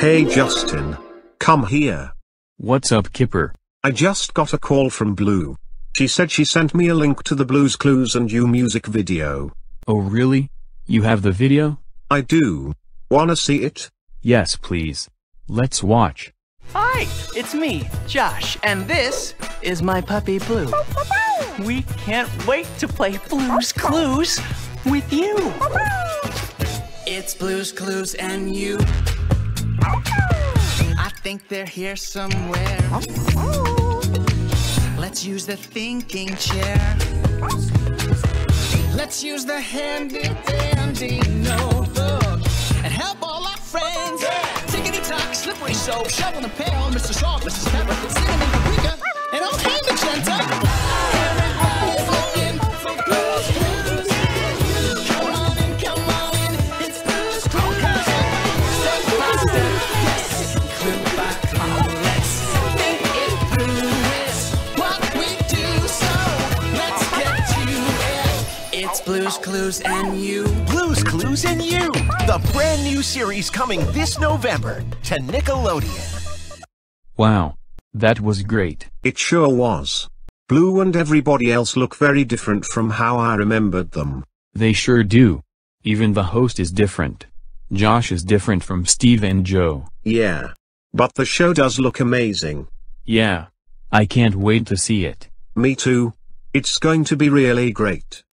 Hey Justin. Come here. What's up, Kipper? I just got a call from Blue. She said she sent me a link to the Blues Clues and You music video. Oh really? You have the video? I do. Wanna see it? Yes please. Let's watch. Hi, it's me, Josh, and this is my puppy Blue. We can't wait to play Blues Clues with you. It's Blues Clues and you. I think they're here somewhere. Let's use the thinking chair. Let's use the handy dandy notebook and help all our friends. Tickety tock, slippery soap, shovel the pail, Mr. Salt, Mrs. Pepper, cinnamon, paprika, and old hand magenta. It's Blues Clues and you. Blues Clues and You, the brand new series coming this November to Nickelodeon. Wow. That was great. It sure was. Blue and everybody else look very different from how I remembered them. They sure do. Even the host is different. Josh is different from Steve and Joe. Yeah. But the show does look amazing. Yeah. I can't wait to see it. Me too. It's going to be really great.